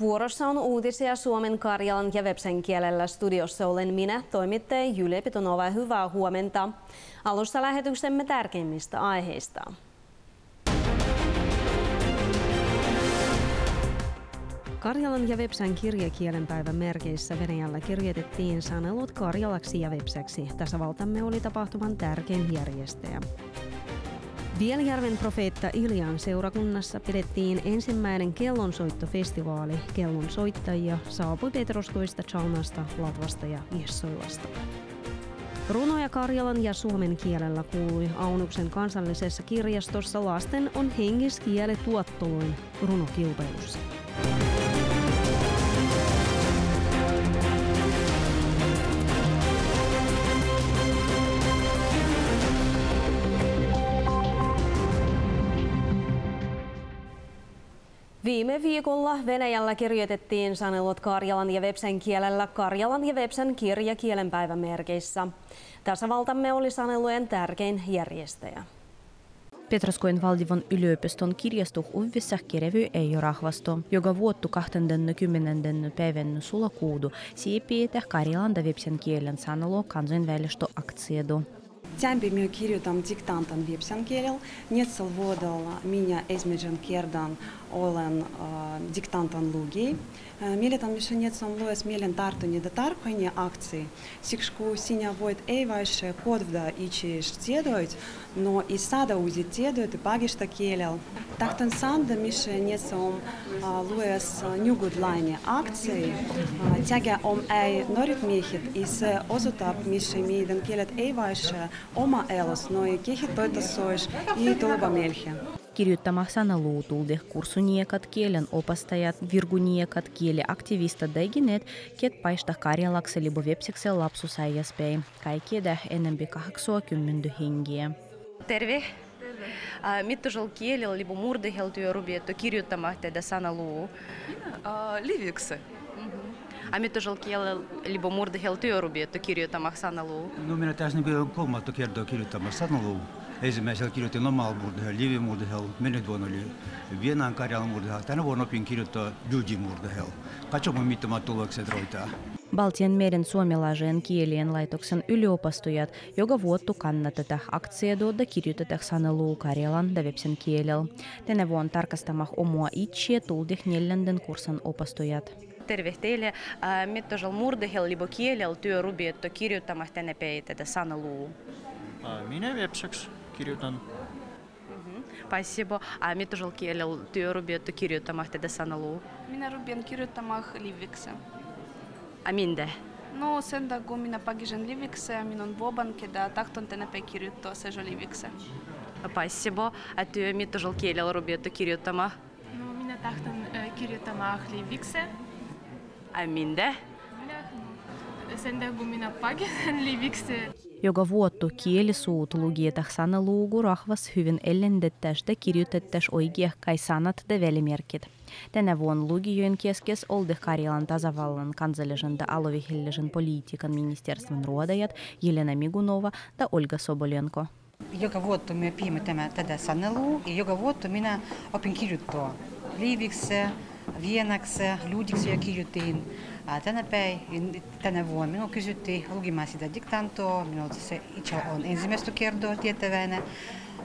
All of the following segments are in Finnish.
Vuorossa on uutisia Suomen, Karjalan ja Vepsen kielellä. Studiossa olen minä, toimittaja Jyle Pitonova. Hyvää huomenta. Alussa lähetyksemme tärkeimmistä aiheista. Karjalan ja Vepsän kirjakielenpäivän merkeissä Venäjällä kirjoitettiin sanelut karjalaksi ja vepsäksi. Tasavaltamme oli tapahtuman tärkein järjestäjä. Vieljärven profeetta Iljan seurakunnassa pidettiin ensimmäinen kellonsoittofestivaali. Kellonsoittajia saapui Petroskoista, Chalmasta, Latvasta ja Jessoilasta. Runoja Karjalan ja suomen kielellä kuului Aunuksen kansallisessa kirjastossa lasten on hengiskiele tuottoluin runokilpailussa. Viime viikolla Venäjällä kirjoitettiin sanelut Karjalan ja Vepsen kielellä Karjalan ja Vepsen kirjakielenpäivän merkeissä. Tasavaltamme oli sanelujen tärkein järjestäjä. Petroskoin valdivan yliopiston kirjasto Uvvissa kerevy ei rahvasto, joka vuottu 20. päivän sulakuudu siipii Karjalan ja Vepsen kielen sanelu kansainvälistä aktsiedu. Тямбими kirjoitan diktantан vepsen kielellä. Netsel vuodella minä esimerkiksi kerdan olen diktant on lugi. Millet Луэс mišanец on не mielen tartuni da tarpani akcii, sikšku sinia voit ei vaiše kodvda iči štiedoit, но и сада узи тедует и пагишта келел. Тактан санда мишенец он а, луес а, нюгудлайне акции, а, тяга ом эй норит мехит, и с озутап мише мейден келет эй ваше ома элос, но и кехит тойта соиш и тулуба мельхи. kirjoittama sanaluutulde kursuniekat, kielen opastajat, virguniekat, kieliaktivistat daiginet, kiek paista karjalaksi libo vepsikse lapsusajaspei, kaikkieda enempi 80 hengiä. Terve! Terve. Mitto жол kielellä libo murdehel työrubietto kirjoittama tehdä sanaluu? Livyksi. A mitä жол kielellä libo murdehel työrubietto kirjoittama sanaluu? No minä tässä niin kolmatta kertaa kirjoittama sanaluu. ensimmäisellä kirjoitin omaa murdehaa, livimurdehella, mennyt vuonna oli Vienan Karjalan murdehaa. Tänä vuonna opin kirjoittaa Juji murdehella. Katsomme, mitä mä tulokset roitaa. Baltian meren suomalaisen kielien laitoksen yliopastujat joka vuottu kannatetaan aktiedodda kirjoitetaan sanelu karjalan da vepsen kielellä. Tänä vuonna tarkastamah omua itseä tuldih neljänden kurssin opastujat. Tervehtele, on murdehel libo kielel työrubi, että kirjoittamah tänne peitettä saneluu. Minä vepsäksi. кирюдан. Спасибо. А ми тоже келел ты рубе то кирю тамах саналу. Мина рубен кирютамах ливикса. ливиксе. А минде? Ну, сен да гу мина пагижен ливиксе, минон бобан кеда тахтон тене пе кирю то сежо ливиксе. Спасибо. А ты ми тоже келел рубе то кирютамах? Ну, мина тахтон э, кирю тамах ливиксе. А минде? Сендагумина паген ливиксе. Йога вуотту киели суутулу гиетахсана луугу рахвас хювин эллендеттеште кирютеттеш ойгиях кайсанат де велимеркет. Тене вон луги юен кескес олдых карилан тазаваллан канзалежен да аловихеллежен политикан министерствен руадаят Елена Мигунова да Ольга Соболенко. Йога вуотту ми пиме теме теде санелу, йога вуотту мина опин кирютто. Ливиксе, венаксе, людиксе я кирютин. Ah, 아, 짠아빼 tanavomino kizuti lugimasi da diktanto, mino se icha on enzimestu kerdo tietevene,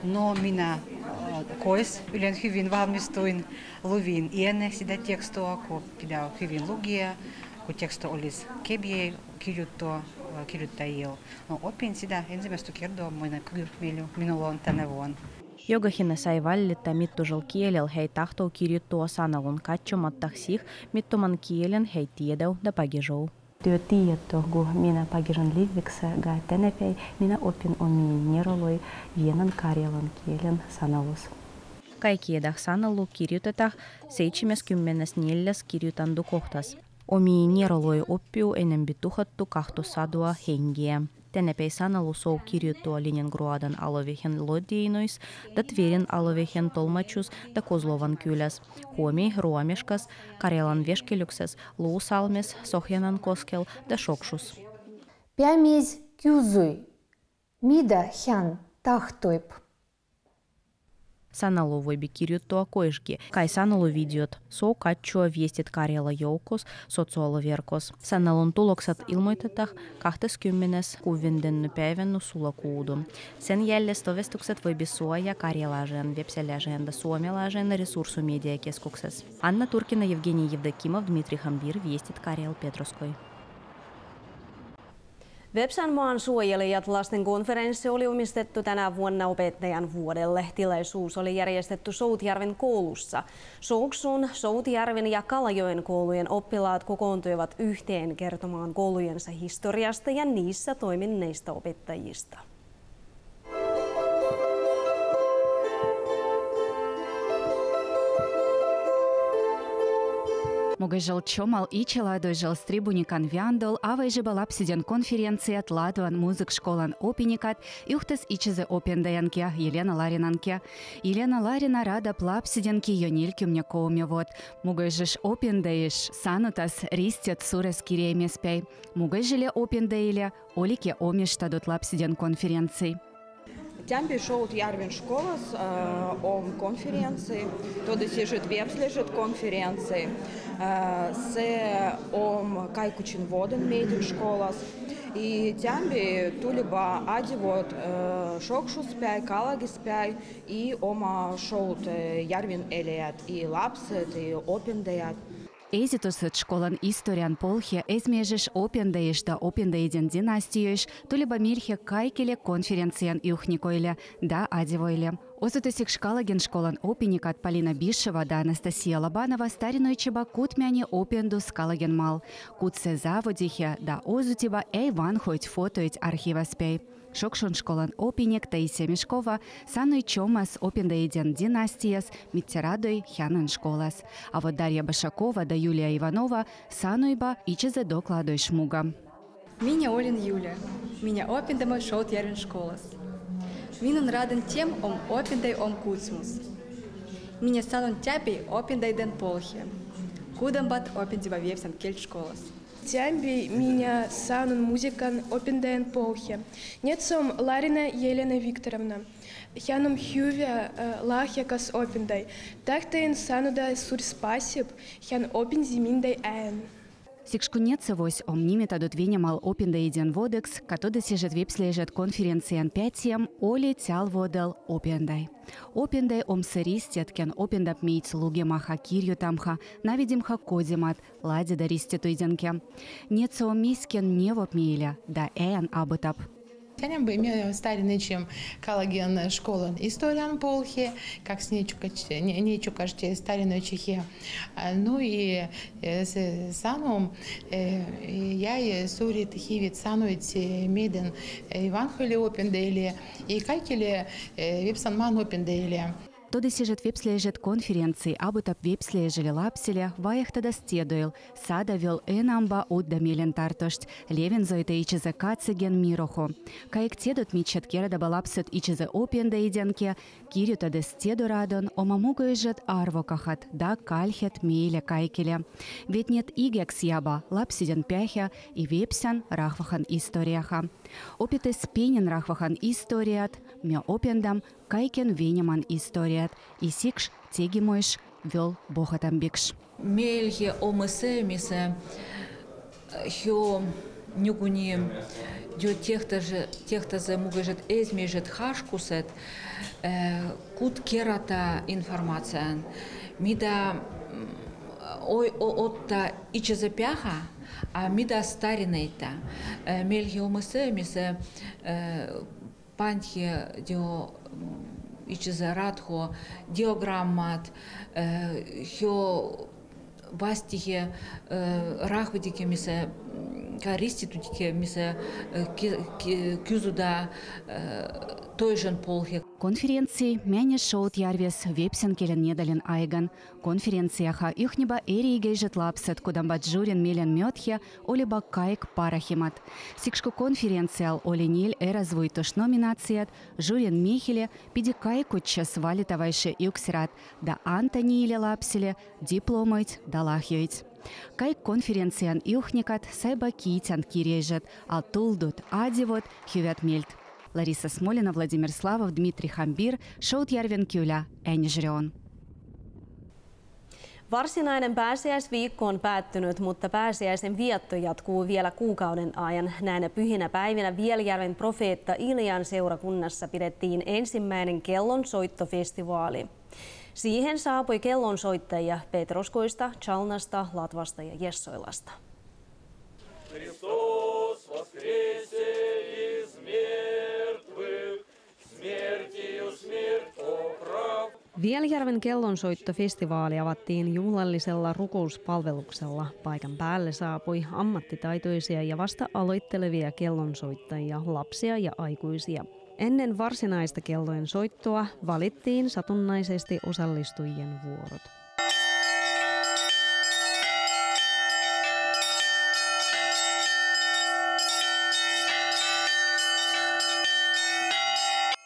no mina kois ylen hyvin valmistuin luvin iene sida tekstoa, ko pidau hyvin lugia, ku teksto olis kebie, kirjuto, kirjutta il. No opin sida enzimestu kerdo, moina kyrmiliu, minulon tanavon. Йогахина сайвалли та митту жылкиелел хейтахтау киритту осаналун катчу маттахсих митту хей хейтиедау да пагижоу. Тиотия тогу мина пагижан ливикса га тенепей мина опин он неролой венан карелан келен саналус кайкиедах саналу кирютатах сейчимес күмменес неллес кирютанду кохтас. Омиинеролой оппиу энембитухатту кахту садуа хенгия. Тенепейсан алусоу кири туалинен груадан аловехен лоддейнойс, да тверин аловехен толмачус, да козлован кюляс. Хуоми, руамешкас, карелан вешкелюксес, луус алмес, сохьянан коскел, да шокшус. Пямезь кюзуй, мида хян тахтойп. Саналу войби кирюттуа койшки, кай саналу видеот, со каччуа вестит карела йоукос, социоло веркос. Саналун tulokset ilmoitetaan 20. kuvindennü päivännu sulakuudu. Sen jälles tovestukset voibi suoja karjalažen, vepselažen, suomelažen resursumediakeskuksessa. Anna Turkina, Евгений Евдокимов, Дмитрий Хамбир, Вестит Карел Петровской. Vepsan maan suojelijat lasten konferenssi oli omistettu tänä vuonna opettajan vuodelle. Tilaisuus oli järjestetty Soutjärven koulussa. Souksun, Soutjärven ja Kalajoen koulujen oppilaat kokoontuivat yhteen kertomaan koulujensa historiasta ja niissä toimineista opettajista. Мугай жыл чомал и челадой жал стрибуни конвяндол, авай же была псиден от Латван музык школан опиникат, юхтес ичезе опендаянке Елена Ларинанке. Елена Ларина рада плапсиденки йонильки мне коуме вот. Мугай жеш опендаиш, санутас ристят сурес киреемеспей. Мугай жиле опендейле, олике омеш тадот лапсиден конференции. Там пришел ярвин школа з э, о конференції, туди сіжить вебслежить конференції, це э, ом кайкучин воден медін школас. И тямби тулиба ади вот э, шокшу спяй, калаги спяй и ома шоут э, ярвин элият и лапсет и опендеят. Езитусыт школан историан полхе эзмежеш опендаеш да опендаеден династиеш, тулиба мирхе кайкеле конференциян юхникойле да адивойле. Осутысик шкалаген школан опеникат Полина Бишева да Анастасия Лобанова стариной чеба кутмяне опенду скалаген мал. Кутсе заводихе да озутиба эй ван хоть фотоить архива спей. Шокшон школан опинек Таисия Мешкова, саной чомас опиндаиден династияс, миттерадой хянан школас. А вот Дарья Башакова да Юлия Иванова сануйба ичезе докладой шмуга. Меня Олин Юлия. Меня опиндама шоут ярен школас. Минун раден тем ом опиндай ом куцмус. Меня санун тяпей опиндай ден полхе. Кудам бат опиндива вевсам кельт школас. Тямби меня санун музикан опенден полхе. Нецом Ларина Елена Викторовна. Хяном хювя лахякас опендай. Тахтайн сануда сур спасиб, хян опен зиминдай айн. Сикшкунецевось омнимета дотвенемал опинда иден водекс, катода сижет вепслежет конференциян пятием, оли тял водел опендай. Опендай омсеристеткен опендап мейц луге маха кирью тамха, навидимха кодимат, лади даристету иденке. Неца омискен невоп мейля, да эян абытап. Тянем бы имели старинный чем коллаген э, школа историан полхи, как с нечу кажете старинной чехе. А, ну и э, самым э, я сурит хивит санует меден Иван Хулиопендейле и Кайкеле Випсанман Опендейле. Опендели. Тоды сижет вепслежет конференции, абытап вепслежели лапселе, ваяхтада стедуил, сада вел энамба удда мелен тартошт, левен зойта ичезе кацеген мирохо. Каек тедут мичет керада балапсет ичезе опенда иденке, тады стеду радон, омамуга ижет арво кахат, да кальхет мейле кайкеле. Ведь нет игекс яба, лапсиден пяхя и вепсян рахвахан историяха. Опиты спенен рахвахан историят, мя опендам кайкен венеман историят, и сикш теги мойш вел богатамбикш. Мельхе омысемисе хё нюгуни дё техта же техта за мугажет эзмежет хашкусет кут керата информация мида ой отта иче амида старинейта мелхи умысы месе панхи дио ичизе радхо диограммат хио бастихе рахвадике месе кариститутике месе кюзуда той жен полхе. Конференции мяне шоут ярвес вепсен келен недален айган. Конференцияха ихнеба эрейгей жетлапсет, кудамбат журин мелен мётхе, олиба кайк парахимат. Сикшку конференциал оленил эразвуй тош номинацият, журин мехеле, пиди кайкучча свалитавайше юксират, да Антонииле лапселе, дипломойт да лахьёйт. Кайк конференциян юхникат сайба китян кирежет, а тулдут адивот хювят мельт. Лариса Смолина, Владимир Славов, Дмитрий Хамбир, Шоут Järven kylä, Äänijärven. Varsinainen pääsiäisviikko on päättynyt, mutta pääsiäisen vietto jatkuu vielä kuukauden ajan. Näinä pyhinä päivinä Vieljärven profeetta Ilian seurakunnassa pidettiin ensimmäinen kellonsoittofestivaali. Siihen saapui kellonsoittajia Petroskoista, Chalnasta, Latvasta ja Jessoilasta. Christos Vieljärven kellonsoittofestivaali avattiin juhlallisella rukouspalveluksella. Paikan päälle saapui ammattitaitoisia ja vasta aloittelevia kellonsoittajia, lapsia ja aikuisia. Ennen varsinaista kellojen soittoa valittiin satunnaisesti osallistujien vuorot.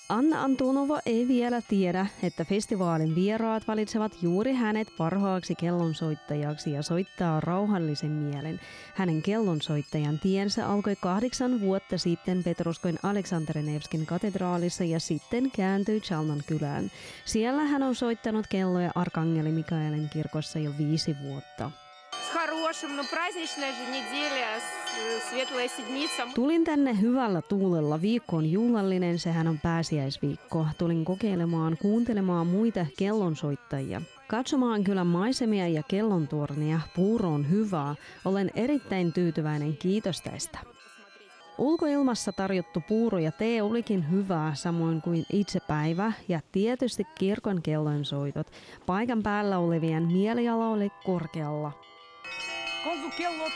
Anna Antonova ei vielä tiedä, että festivaalin vieraat valitsevat juuri hänet parhaaksi kellonsoittajaksi ja soittaa rauhallisen mielen. Hänen kellonsoittajan tiensä alkoi kahdeksan vuotta sitten Petroskoin Aleksanterenevskin katedraalissa ja sitten kääntyi Chalnan kylään. Siellä hän on soittanut kelloja Arkangeli Mikaelin kirkossa jo viisi vuotta хорошим, но праздничная же неделя, светлая седмица. Tulin tänne hyvällä tuulella. Viikko on juhlallinen, sehän on pääsiäisviikko. Tulin kokeilemaan, kuuntelemaan muita kellonsoittajia. Katsomaan kyllä maisemia ja kellontornia. Puuro on hyvää. Olen erittäin tyytyväinen, kiitos tästä. Ulkoilmassa tarjottu puuro ja tee olikin hyvää, samoin kuin itse päivä ja tietysti kirkon kellon soitot. Paikan päällä olevien mieliala oli korkealla. Konzu kellot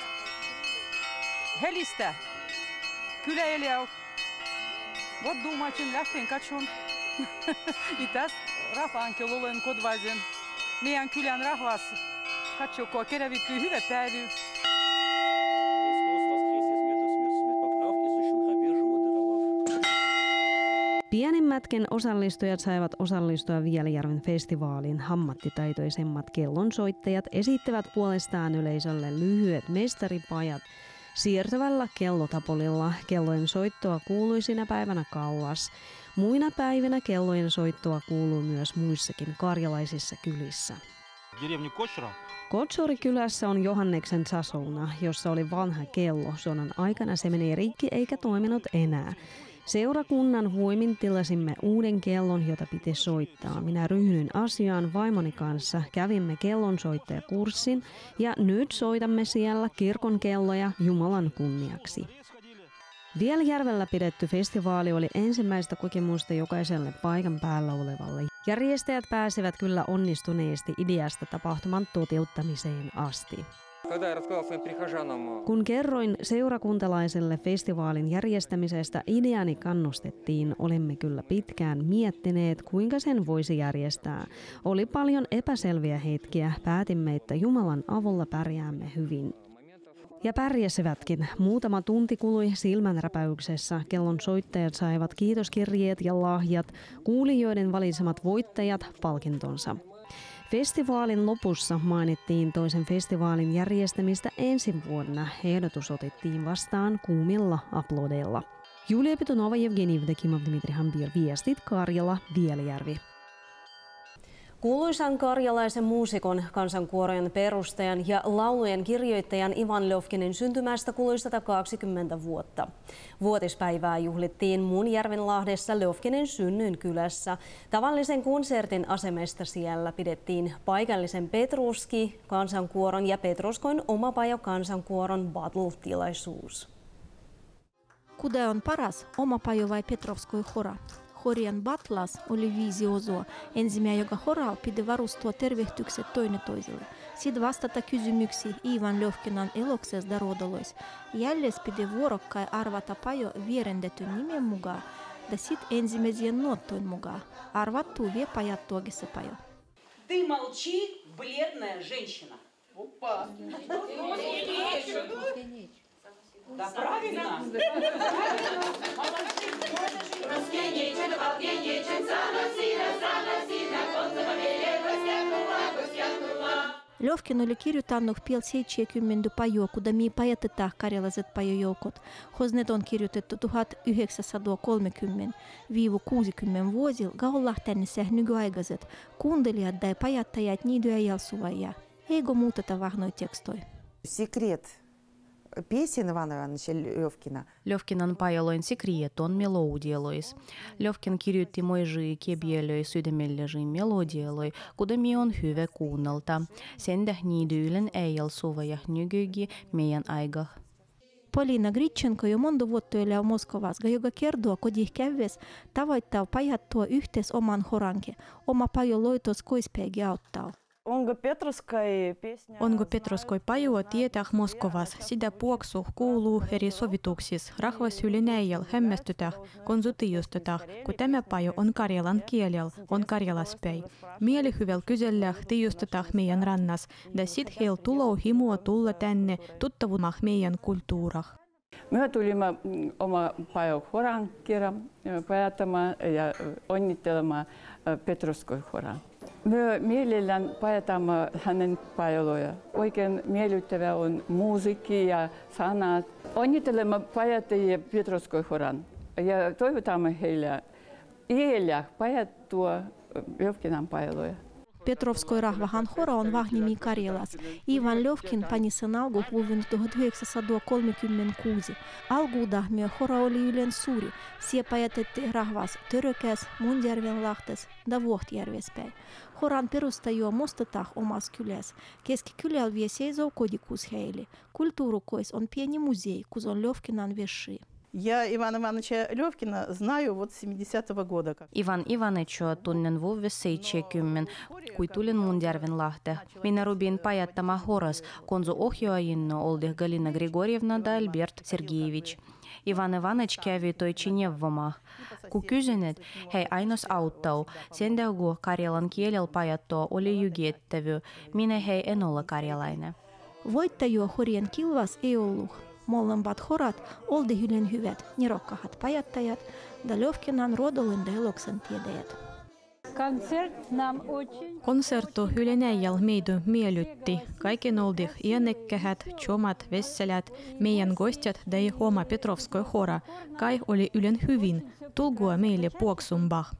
helistä. Kyllä eliau. Вот думачын lähten katson. Itäs rahvaan kellolen kodvaisen. Meidän kylän rahvas. Katsoko kerävittyy hyvä päivy. Pienimmätkin osallistujat saivat osallistua Vielijärven festivaaliin. Hammattitaitoisemmat kellonsoittajat esittävät puolestaan yleisölle lyhyet mestaripajat. Siirtävällä kellotapolilla kellojen soittoa kuului sinä päivänä kauas. Muina päivinä kellojen soittoa kuuluu myös muissakin karjalaisissa kylissä. Kotsuri-kylässä on Johanneksen sasouna, jossa oli vanha kello. Sodan aikana se meni rikki eikä toiminut enää. Seurakunnan voimin tilasimme uuden kellon, jota piti soittaa. Minä ryhdyin asiaan vaimoni kanssa, kävimme kellonsoittajakurssin ja nyt soitamme siellä kirkon kelloja Jumalan kunniaksi. Vieljärvellä pidetty festivaali oli ensimmäistä kokemusta jokaiselle paikan päällä olevalle. Järjestäjät pääsivät kyllä onnistuneesti ideasta tapahtuman toteuttamiseen asti. Kun kerroin seurakuntalaiselle festivaalin järjestämisestä, ideani kannustettiin. Olimme kyllä pitkään miettineet, kuinka sen voisi järjestää. Oli paljon epäselviä hetkiä. Päätimme, että Jumalan avulla pärjäämme hyvin. Ja pärjäsivätkin. Muutama tunti kului silmänräpäyksessä. Kellon soittajat saivat kiitoskirjeet ja lahjat, kuulijoiden valitsemat voittajat palkintonsa. Festivaalin lopussa mainittiin toisen festivaalin järjestämistä ensi vuonna. Ehdotus otettiin vastaan kuumilla aplodeilla. Julia Pitonova, Evgeni Vdekimov, Dmitri Hambir, viestit Karjala, Vieljärvi. Kuuluisan karjalaisen muusikon, kansankuorojen perustajan ja laulujen kirjoittajan Ivan Lofkinin syntymästä kului 120 vuotta. Vuotispäivää juhlittiin Munjärvenlahdessa Lofkinin synnyin kylässä. Tavallisen konsertin asemesta siellä pidettiin paikallisen Petruski kansankuoron ja Petroskoin omapajo kansankuoron battle-tilaisuus. Kuda on paras, omapajo vai Petrovskoi hora? Horian Batlas oli viisi osaa. Ensimmäinen, joka horaa, piti varustua tervehtykset toinen toiselle. Sitten vastata kysymyksiin Ivan Löfkenan eloksesta rodolois. Jälles piti vuorokkai arvata pajo vierendetyn nimen mukaan ja sitten ensimmäisen nuottoin mukaan. Arvattu vie pajat tuogissa pajo. Ты молчи, бледная женщина. Опа! Да, правильно. Розкінічен, валкінічен, заносіна, заносіна, концева білє, гостякнула, гостякнула. Lövkin oli kirjoittanut piel 70 pajoa, kuda mi pajatetaan karjalaiset pajojoukot. Hosnet on kirjoitettu 1930-60 vuosilla gaulahtenissa nykyaikaiset kuuntelijat tai pajattajat niitä ei jalsuvaja. Eikö muuteta vahnoi tekstoi? Секрет песен Ивана Ивановича Левкина. Lövkinan pajaloin sekreton melodialois. Lövkin kirjoitti moijui kebielöi sydämelläjui melodialoi, kudami on hyvä kuunnelta. Sen niidyylen ei alsuva ja nykygi meidän aika. Polina Gritchenko jo monta vuotta elää Moskovassa, joka kertoo, kodih kävis tavoittaa pajattua yhteis oman horanke. Oma pajo loitos koispeegi auttaa. Onko Petroskoi pajua tietää Moskovas, sitä puoksu kuuluu eri sovituksis. Rahvas ylinäijäl hämmästytä, konsultiusteta, kun tämä paju on karjalan kielellä, on karjalaspäi. Mielihyväl kysellä tiusteta meidän rannas, ja sit heil tulou himua tulla tänne tuttavumah meidän kulttuurah. Me tulimme oma pajo horan kerran pajatamaan ja onnittelemaan Petroskoi horan. Me mielellään pajatamme hänen pajaloja. Oikein miellyttävä on musiikki ja sanat. Onnittelemme pajattajia Petroskoi horan ja toivotamme heille iällä pajattua Петровской рах ваганхора он вагними карелас. Иван Левкин пани налгу хлувин тугдвекса садо колмикю менкузи. Алгу дагме хора оли юлен сури. Все поэты рахвас тырыкес, мундярвен лахтес, да вохт ярвес пей. Хоран перустаю а мостатах о кюлес. Кески кюлял весей за кодикус хейли. Культуру койс он пьяни музей, кузон Левкин Левкинан веши. Я Ивана Ивановича Левкина знаю вот 70-го года. Иван Иванович туннен воввесей чекюммен, куйтулин мундярвин лахте. Мина рубин паяттама хорас, конзу охиоинно олдых Галина Григорьевна да Альберт Сергеевич. Иван Иванович кеви той чине в. Кукюзенет, хей айнос ауттау, сендегу карелан киелел паятто, олі югеттевю, Міне хей энола карелайне. Войтаю хорен кілвас и олух. kilvas ei ollut. Molemmat horat oldi hylen hyvät, nerokkahat pajattajat, ja Lövkinan rodollin dialogsen tiedäjät. Konsertto Hylenäijäl meitä miellytti. Kaiken oldi iänekkähät, chomat, vesselät, meidän gostjat ja oma Petrovskoi hora. Kai oli ylen hyvin. Tulgua meille puoksumbah.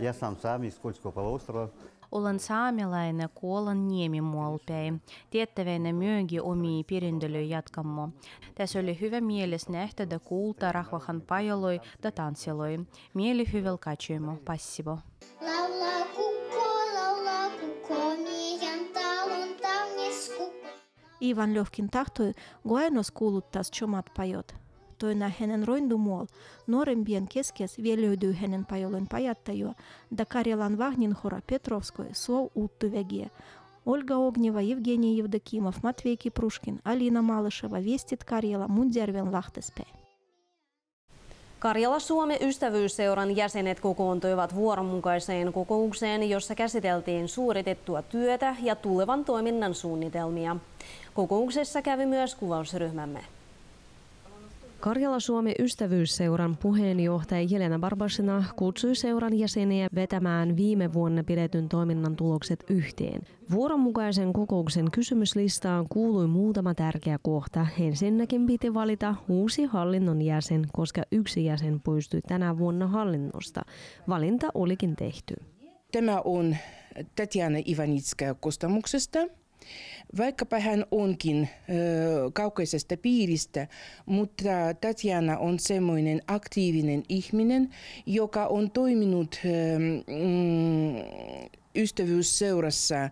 Я сам сам из Кольского полуострова. olen saamelainen, kun olen niemimuolpäin. Tiettävänä myögi omi perintölöi jatkammo. Tässä oli hyvä mieles nähdä ja kuulta rahvahan pajoloi ja tanssiloi. Mieli hyväl katsoimo, passivo. Laulaa kukko, laulaa kukko, meidän talon taunis kukko. Ivan Lövkin tahtoi Guainos kuuluttaa chomat pajot. Toina hänen roindumuol, nuorempien keskes vielä löytyy hänen pajolen pajattajua, da Karjalan vahninhora Petrovskoi suo uuttu vägiä. Olga Ogneva, Evgeny Evdokimov, Matvei Kiprushkin, Alina Malышeva, Vestit Karjala, Mundjärven lahtespäin. Karjala-Suomen ystävyysseuran jäsenet kokoontuivat vuoronmukaiseen kokoukseen, jossa käsiteltiin suoritettua työtä ja tulevan toiminnan suunnitelmia. Kokouksessa kävi myös kuvausryhmämme. Karjala-Suomen ystävyysseuran puheenjohtaja Jelena Barbasina kutsui seuran jäseniä vetämään viime vuonna pidetyn toiminnan tulokset yhteen. Vuoronmukaisen kokouksen kysymyslistaan kuului muutama tärkeä kohta. Ensinnäkin piti valita uusi hallinnon jäsen, koska yksi jäsen poistui tänä vuonna hallinnosta. Valinta olikin tehty. Tämä on Tatjana Ivanitska Kostamuksesta. Vaikkapa hän onkin ö, kaukaisesta piiristä, mutta Tatjana on semmoinen aktiivinen ihminen, joka on toiminut ö, mm, ystävyysseurassa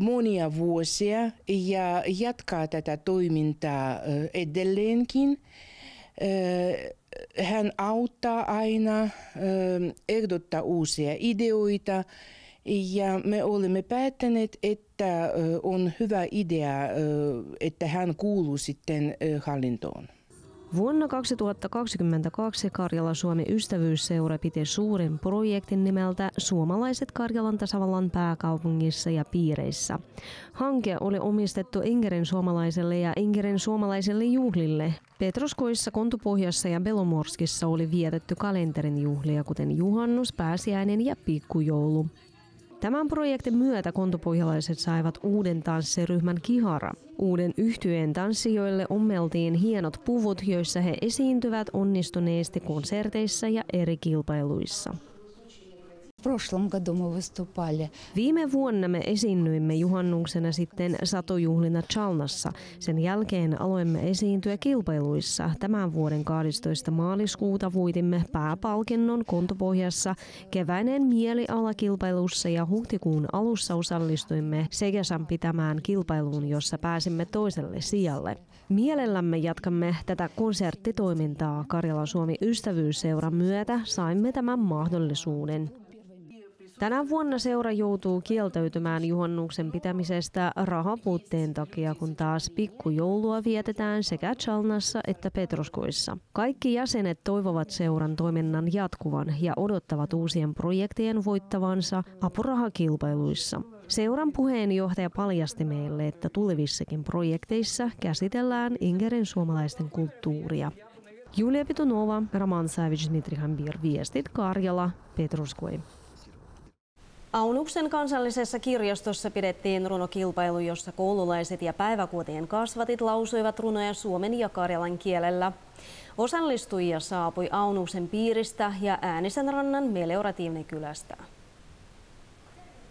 monia vuosia ja jatkaa tätä toimintaa edelleenkin. Hän auttaa aina, ehdottaa uusia ideoita ja me olemme päättäneet, että on hyvä idea, että hän kuuluu sitten hallintoon. Vuonna 2022 Karjala-Suomen ystävyysseura piti suuren projektin nimeltä Suomalaiset Karjalan tasavallan pääkaupungissa ja piireissä. Hanke oli omistettu Ingerin suomalaiselle ja Ingerin suomalaiselle juhlille. Petroskoissa, Kontupohjassa ja Belomorskissa oli vietetty kalenterin juhlia, kuten juhannus, pääsiäinen ja pikkujoulu. Tämän projektin myötä kontopohjalaiset saivat uuden tanssiryhmän Kihara. Uuden yhtyeen tanssijoille ommeltiin hienot puvut, joissa he esiintyvät onnistuneesti konserteissa ja eri kilpailuissa. Viime vuonna me esiinnyimme juhannuksena sitten satojuhlina Chalnassa. Sen jälkeen aloimme esiintyä kilpailuissa. Tämän vuoden 12. maaliskuuta voitimme pääpalkinnon Kontopohjassa, keväinen mielialakilpailussa ja huhtikuun alussa osallistuimme Segasan pitämään kilpailuun, jossa pääsimme toiselle sijalle. Mielellämme jatkamme tätä konserttitoimintaa Karjala-Suomi ystävyysseuran myötä. Saimme tämän mahdollisuuden. Tänä vuonna seura joutuu kieltäytymään juhannuksen pitämisestä rahapuutteen takia, kun taas pikkujoulua vietetään sekä Chalnassa että Petroskoissa. Kaikki jäsenet toivovat seuran toiminnan jatkuvan ja odottavat uusien projektien voittavansa apurahakilpailuissa. Seuran puheenjohtaja paljasti meille, että tulevissakin projekteissa käsitellään Ingerin suomalaisten kulttuuria. Julia Pitunova, Roman Savage, Dmitri Hambir, Viestit Karjala, Petruskoi. Aunuksen kansallisessa kirjastossa pidettiin runokilpailu, jossa koululaiset ja päiväkotien kasvatit lausuivat runoja suomen ja karjalan kielellä. Osallistujia saapui Aunuksen piiristä ja Äänisen rannan Meleoratiivne kylästä.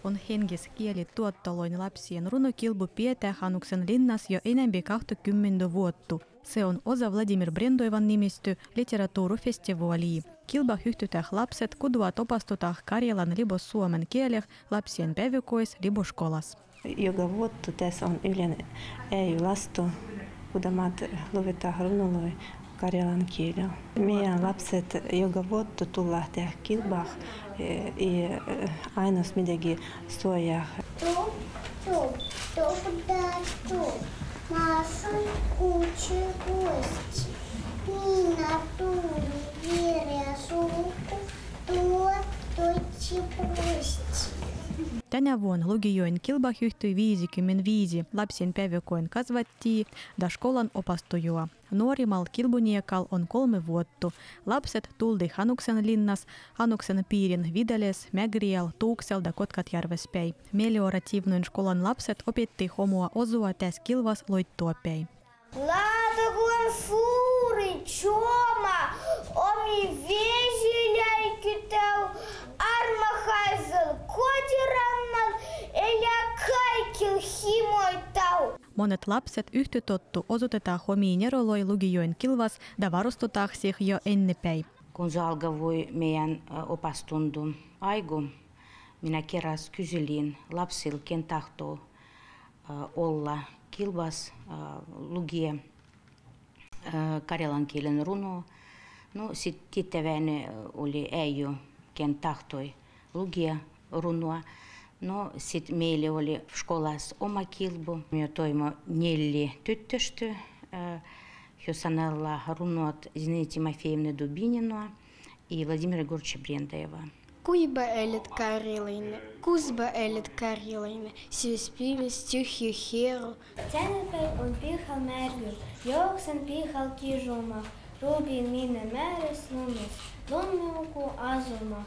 On henkis kieli tuottoloin lapsien runokilbu Pietä Hanuksen linnas jo enempi 20 vuotta. Se on osa Vladimir Brendoivan nimisty literatuurifestivaalia. Kilba hyhtytäh lapset kuduat opastutah Karjalan libo suomen kieleh lapsien päivykois liboskolas. Joka vuotta tässä on ylen ei lastu, kudamat luvitaan runoloi karjalan kielellä. Meidän lapset joka vuotta tulla tehdä kilbah и ainus midagi sojah. Тогда тут масса точи прости. Tänä vuonna lukijoen kilba hyhtyi 55 lapsien päiväkoen kasvattia ja skolan opastujua. Nuorimal kilbuniekal on kolme vuotta. Lapset tuldi Hanuksen linnas, Hanuksen piirin Videles, Mägriel, Tuuksel ja Kotkatjärvespäi. Melioratiivinen skolan lapset opetti homua osua tässä kilvas loittuopei. Ладогон фури, чома, оми вежеляйкител, армахайзел, elä kaikil himoitau. Monet lapset yhtytottu osoitetaan homiin neroloi lukijoen kilvas ja varustutaan sich jo ennepäin. Kun se alkoi meidän opastundu aiku, minä keräs kyselin lapsilla, ken tahtoo olla kilvas, lukia karjalan kielen runoa. No sitten tittäväinen oli äijö, ken tahtoi lukia runoa. но сит мейлі олі в школас ома килбу. Мю тоймо нелли түттішті, э, Хюсанелла Харунот Зинаида Тимофеевна Дубинина и Владимира Егоровича Брендаева. Куйба элит карилайны, кузба элит карилайны, сюспиве стюхи херу. Тянапай он пихал мерлю, йоксан пихал кижума, руби мина мэрис лумис, лунмюку азумах.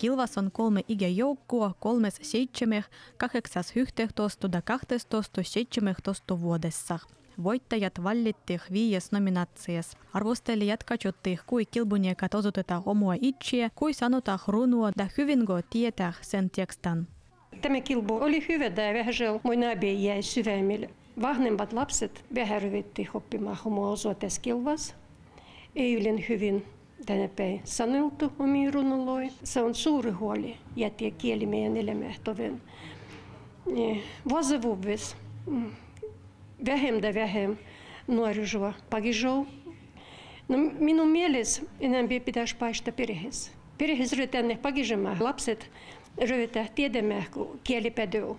Kilvas on kolme ikäjoukkoa, kolmes seitsemän, kahdeksas yhteentoista ja kahteentoista seitsemäntoista vuodessa. Voittajat valittiin viides nominaatiossa. Arvostelijat katsottiin, kui kilbuniekat osoitetaan omua itseä, kui sanotaan runua ja hyvinko tietää sen tekstan. Tämä kilbu oli hyvä ja vähän mun abi jäi syvemmille. Vahnemmat lapset vähän ryhdyttiin oppimaan osoitteessa kilvas. Ei hyvin tänä päivänä saneltu omiin runoloi. Se on suuri huoli jättää kieli meidän elämähtoven. Vuosivuudessa vähem ja vähem nuorisoa pagisou. No, minun mielestä enemmän pitäisi paistaa perheessä. Perheessä ryhdytään pagisemaan lapset, ryhdytään tiedämään kielipädöä.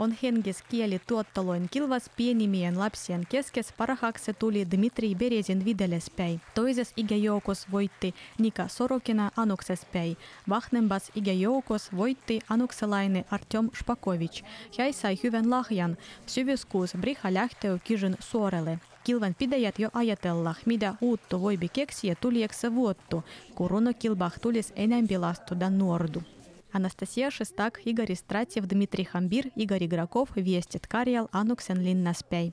On henkis kieli tuottaloin kilvas pienimien lapsien keskes parhaaksi tuli Dmitri Berezin Videlespäi. Toisessa ikäjoukos voitti Nika Sorokina Anuksespäi. Vahnembas ikäjoukos voitti anukselainen Artyom Shpakovic. Hän sai hyvän lahjan, syvyskuus Briha lähtö Kyжyn suorelle. Kilvan pidäjät jo ajatella, mitä uutta voibi keksiä tulieksi vuottu, kun runokilbah tulisi enempi lastuda nuordu. Anastasia Shestak, Igor Istratiev, Dmitri Hambir, Igor Igrakov, Viestit Karjal, Anuksen Linnaspäi.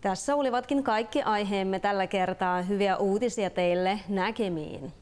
Tässä olivatkin kaikki aiheemme tällä kertaa. Hyviä uutisia teille näkemiin.